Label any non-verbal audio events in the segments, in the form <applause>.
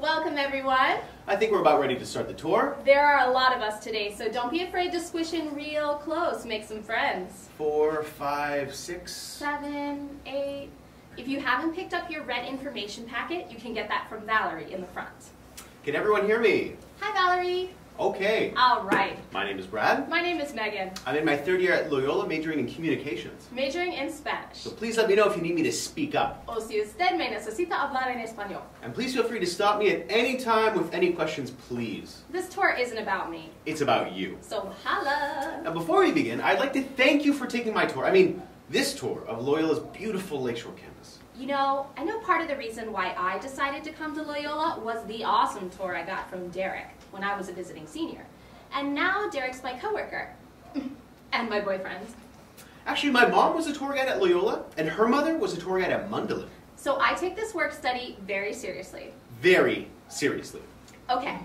Welcome, everyone. I think we're about ready to start the tour. There are a lot of us today, so don't be afraid to squish in real close. Make some friends. Four, five, six. Seven, eight. If you haven't picked up your red information packet, you can get that from Valerie in the front. Can everyone hear me? Hi, Valerie. Okay. All right. My name is Brad. My name is Meghan, I'm in my third year at Loyola majoring in communications. majoring in Spanish. So please let me know if you need me to speak up. O si usted me necesita hablar en español. And please feel free to stop me at any time with any questions, please. This tour isn't about me, It's about you. so holla. Now before we begin, I'd like to thank you for taking my tour. I mean, this tour of Loyola's beautiful Lakeshore campus. You know, I know part of the reason why I decided to come to Loyola was the awesome tour I got from Derek when I was a visiting senior. And now Derek's my coworker. <laughs> and my boyfriend. Actually, my mom was a tour guide at Loyola, and her mother was a tour guide at Mundelein. So I take this work study very seriously. Very seriously. Okay,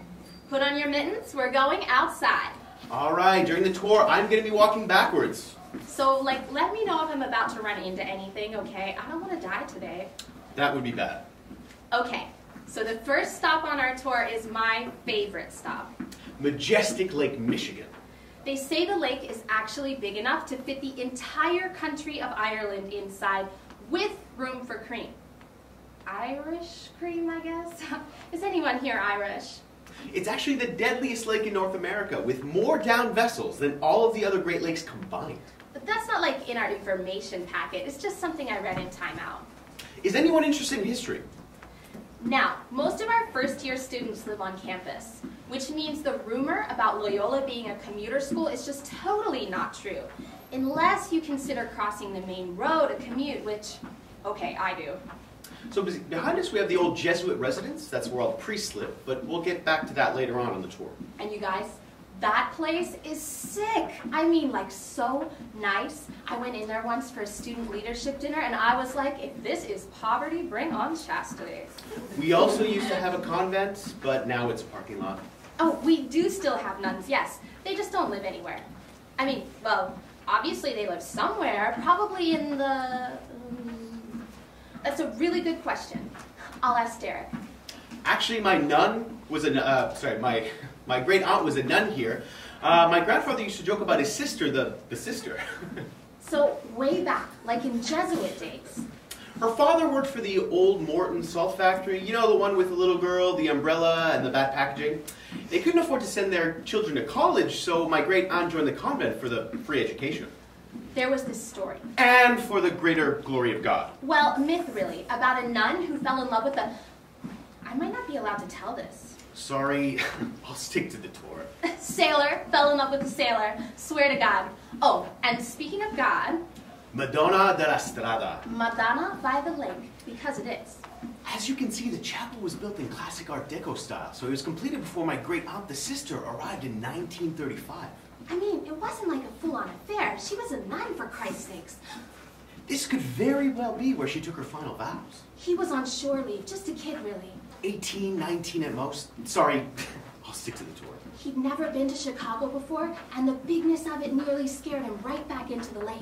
put on your mittens, we're going outside. All right, during the tour, I'm going to be walking backwards. So, like, let me know if I'm about to run into anything, okay? I don't want to die today. That would be bad. Okay, so the first stop on our tour is my favorite stop. Majestic Lake, Michigan. They say the lake is actually big enough to fit the entire country of Ireland inside with room for cream. Irish cream, I guess? <laughs> is anyone here Irish? It's actually the deadliest lake in North America, with more downed vessels than all of the other Great Lakes combined. But that's not like in our information packet, it's just something I read in Time Out. Is anyone interested in history? Now, most of our first year students live on campus, which means the rumor about Loyola being a commuter school is just totally not true. Unless you consider crossing the main road a commute, which, okay, I do. So behind us we have the old Jesuit residence. That's where all the priests live, but we'll get back to that later on on the tour. And you guys, that place is sick. I mean, like, so nice. I went in there once for a student leadership dinner, and I was like, if this is poverty, bring on chastity. We also used to have a convent, but now it's a parking lot. Oh, we do still have nuns, yes. They just don't live anywhere. I mean, well, obviously they live somewhere, probably in the. Um, that's a really good question. I'll ask Derek. Actually, my nun was a uh, sorry, my my great aunt was a nun here. Uh, my grandfather used to joke about his sister, the the sister. <laughs> So, way back, like in Jesuit days. Her father worked for the old Morton salt factory. You know, the one with the little girl, the umbrella, and the bad packaging. They couldn't afford to send their children to college, so my great aunt joined the convent for the free education There was this story. and for the greater glory of God. Well, myth really, about a nun who fell in love with a. I might not be allowed to tell this. Sorry, <laughs> I'll stick to the tour. <laughs> Sailor fell in love with a sailor. Swear to God. Oh, and speaking of God, Madonna della Strada. Madonna by the lake, because it is. As you can see, the chapel was built in classic Art Deco style, so it was completed before my great aunt, the sister, arrived in 1935. I mean, it wasn't like a full-on affair. She was a nun, for Christ's sakes. This could very well be where she took her final vows. He was on shore leave, just a kid, really. 18, 19 at most. Sorry, <laughs> I'll stick to the tour. He'd never been to Chicago before, and the bigness of it nearly scared him right back into the lake.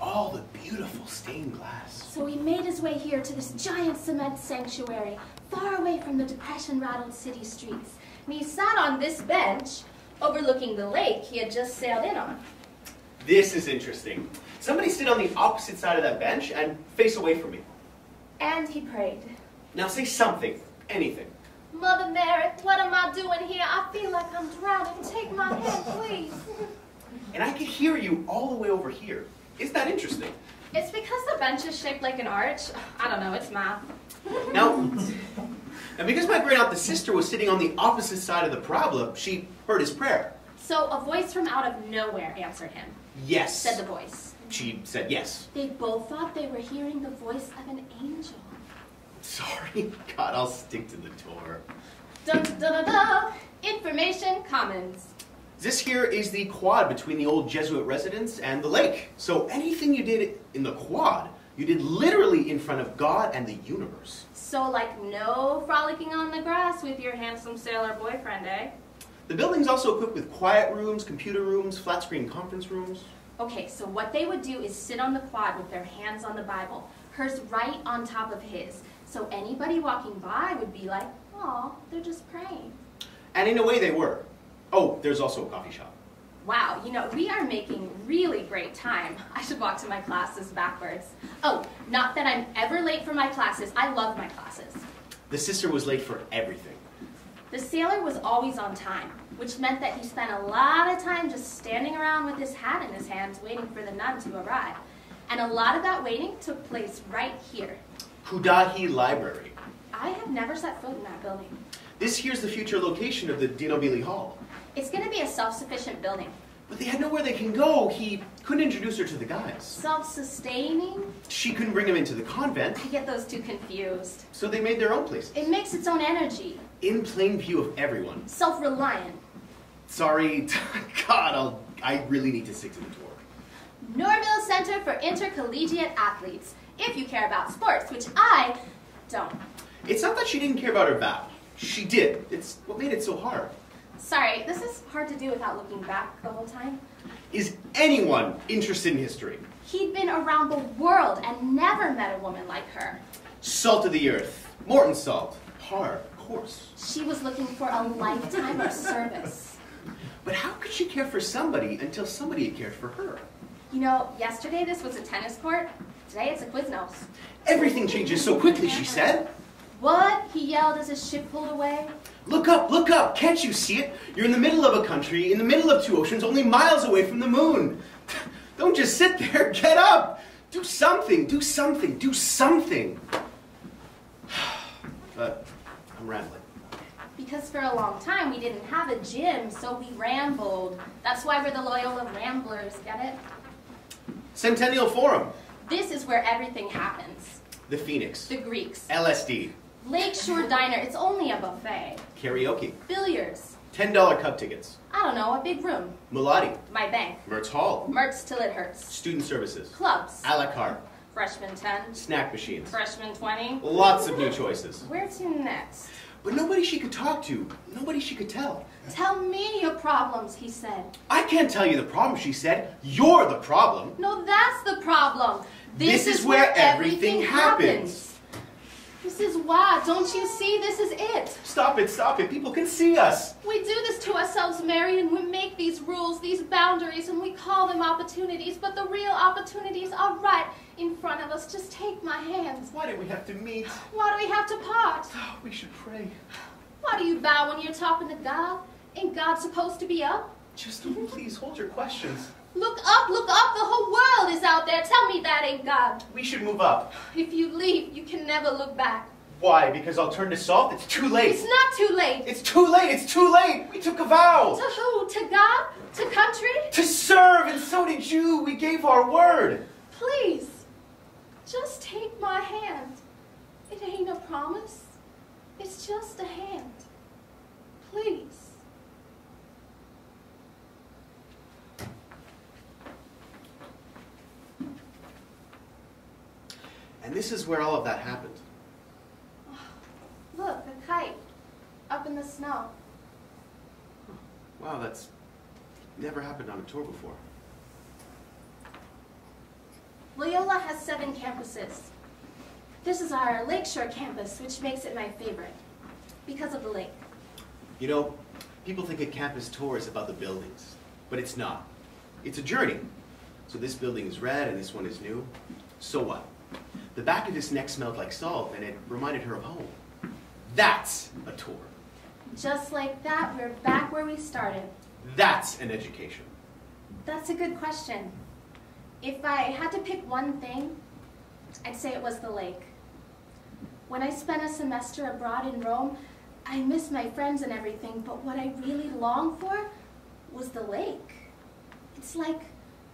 All the beautiful stained glass. So he made his way here to this giant cement sanctuary, far away from the depression-rattled city streets. And he sat on this bench, overlooking the lake he had just sailed in on. This is interesting. Somebody sit on the opposite side of that bench and face away from me. And he prayed. Now say something, anything. Mother Mary, what am I doing here? I feel like I'm drowning. Take my hand, please. And I can hear you all the way over here. Isn't that interesting? It's because the bench is shaped like an arch. I don't know, it's math. Now, and because my great aunt, the sister, was sitting on the opposite side of the problem, she heard his prayer. So a voice from out of nowhere answered him, Yes. said the voice. She said yes. They both thought they were hearing the voice of an angel. Sorry. <laughs> God, I'll stick to the tour. Dun dun dun dun! Information Commons. This here is the quad between the old Jesuit residence and the lake. So anything you did in the quad, you did literally in front of God and the universe. So, like, no frolicking on the grass with your handsome sailor boyfriend, eh? The building's also equipped with quiet rooms, computer rooms, flat screen conference rooms. Okay, so what they would do is sit on the quad with their hands on the Bible, hers right on top of his, So anybody walking by would be like, oh, they're just praying. And in a way, they were. Oh, there's also a coffee shop. Wow, you know, we are making really great time. <laughs> I should walk to my classes backwards. Oh, not that I'm ever late for my classes. I love my classes. The sister was late for everything. The sailor was always on time, which meant that he spent a lot of time just standing around with his hat in his hands waiting for the nun to arrive. And a lot of that waiting took place right here. Cudahy Library. I have never set foot in that building. This here's the future location of the Dinobili Hall. It's going to be a self-sufficient building. But they had nowhere they can go. He couldn't introduce her to the guys. Self-sustaining? She couldn't bring him into the convent, I get those two confused. so they made their own place. It makes its own energy. In plain view of everyone. Self-reliant. Sorry, <laughs> God, I'll, I really need to stick to the tour. Norville Center for Intercollegiate Athletes. If you care about sports, which I don't. It's not that she didn't care about her vow. She did. It's what made it so hard. Sorry, this is hard to do without looking back the whole time. Is anyone interested in history? He'd been around the world and never met a woman like her. Salt of the earth. Morton salt. Hard, of course. She was looking for a lifetime of service. <laughs> But how could she care for somebody until somebody had cared for her? You know, yesterday this was a tennis court. Today it's a Quiznos. Everything changes so quickly, she said. What? He yelled as his ship pulled away. Look up, look up. Can't you see it? You're in the middle of a country, in the middle of two oceans, only miles away from the moon. <laughs> Don't just sit there. <laughs> Get up. Do something, do something, do something. <sighs> But I'm rambling. Because for a long time we didn't have a gym, so we rambled. That's why we're the Loyola Ramblers, get it? Centennial Forum. This is where everything happens. The Phoenix. The Greeks. LSD. Lakeshore <laughs> Diner, it's only a buffet. Karaoke. Billiards. $10 cup tickets. I don't know, a big room. Mullady. My bank. Mertz Hall. Mertz till it hurts. Student services. Clubs. A la carte. Freshman 10. Snack machines. Freshman 20. Lots of new choices. Where to next? But nobody she could talk to. Nobody she could tell. Tell me your problems, he said. I can't tell you the problem, she said. You're the problem. No, that's the problem. This is where everything happens. This is why. Don't you see? This is it. Stop it, stop it. People can see us. We do this to ourselves, Marion. We make these rules, these boundaries, and we call them opportunities, but the real opportunities are right in front of us. Just take my hands. Why do we have to meet? Why do we have to part? Oh, we should pray. Why do you bow when you're talking to God? Ain't God supposed to be up? Just <laughs> please hold your questions. Look up, look up. The whole world there. Tell me that ain't God. We should move up. If you leave, you can never look back. Why? Because I'll turn to salt? It's too late. It's not too late. It's too late. It's too late. We took a vow. To who? To God? To country? To serve, and so did you. We gave our word. Please, just take my hand. It ain't a promise. It's just a hand. Please. And this is where all of that happened. Look, a kite. Up in the snow. Wow, that's never happened on a tour before. Loyola has seven campuses. This is our Lakeshore campus, which makes it my favorite. Because of the lake. You know, people think a campus tour is about the buildings, but it's not. It's a journey. So this building is red and this one is new. So what? The back of his neck smelled like salt and it reminded her of home. That's a tour. Just like that, we're back where we started. That's an education. That's a good question. If I had to pick one thing, I'd say it was the lake. When I spent a semester abroad in Rome, I missed my friends and everything, but what I really longed for was the lake. It's like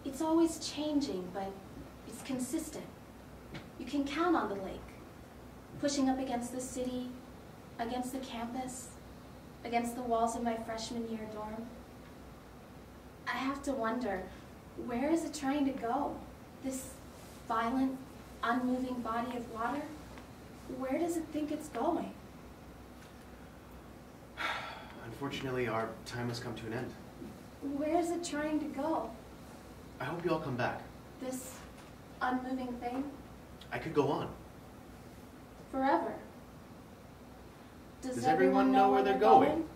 it's always changing, but it's consistent. You can count on the lake, pushing up against the city, against the campus, against the walls of my freshman year dorm. I have to wonder, where is it trying to go? This violent, unmoving body of water? Where does it think it's going? <sighs> Unfortunately, our time has come to an end. Where is it trying to go? I hope you all come back. This unmoving thing? I could go on. Forever. Does, Does everyone, everyone know where they're, they're going? going?